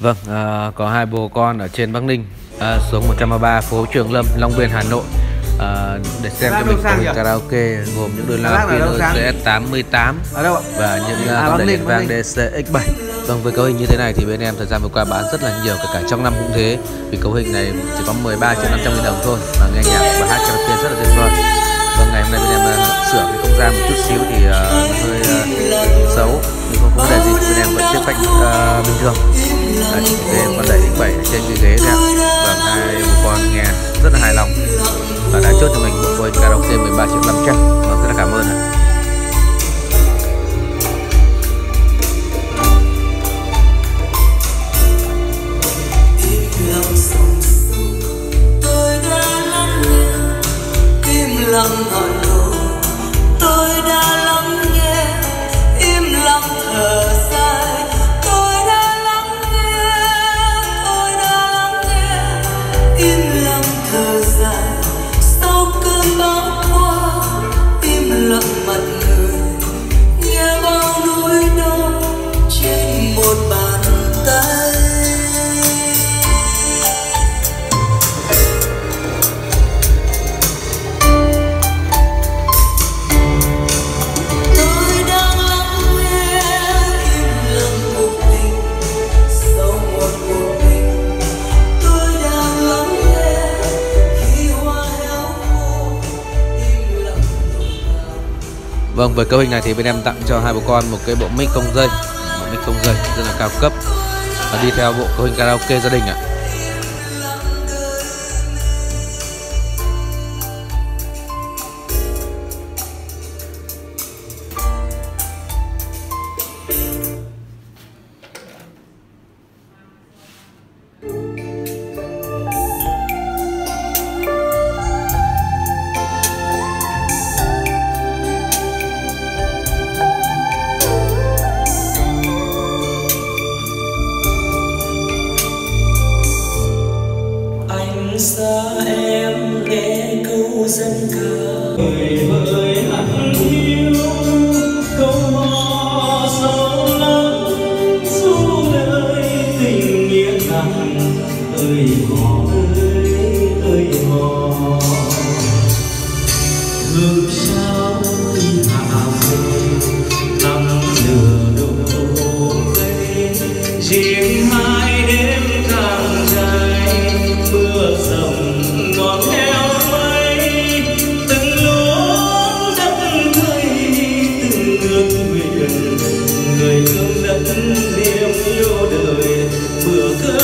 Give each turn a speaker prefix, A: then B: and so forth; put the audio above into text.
A: Vâng, à, có hai bố con ở trên Bắc Ninh. À, Số 133 phố Trường Lâm, Long Biên, Hà Nội. À, Để xem cho mình hình karaoke gồm những đôi loa piano CS88
B: Ở đâu ạ?
A: Và những
B: À,
A: uh,
B: Ninh, Bắc
A: vang
B: Ninh.
A: DCX7 Vâng, với cấu hình như thế này thì bên em thời gian vừa qua bán rất là nhiều Kể cả trong năm cũng thế. Vì cấu hình này chỉ có 13 triệu 500 nghìn đồng thôi Và nghe nhạc và hát karaoke rất là tuyệt vời. Vâng, ngày hôm nay bên em uh, sửa cái không gian một chút xíu thì uh, hơi uh, xấu nhưng không có vấn đề gì, bên em vẫn tiếp khách uh, bình thường. Đấy, thì em còn đẩy X7 trên cái ghế này và vâng, hai một con nghe rất là hài lòng. Và đã chốt cho mình một ngôi karaoke 13 triệu 500 Vâng, Vâng, với cấu hình này thì bên em tặng cho hai bố con một cái bộ mic không dây Bộ mic không dây rất là cao cấp Và đi theo bộ cấu hình karaoke gia đình ạ
C: À. xa em nghe câu dân ca. Người vơi hẳn yêu câu hò sâu lắm dù đời tình nghĩa nặng ơi hò ơi ơi hò hương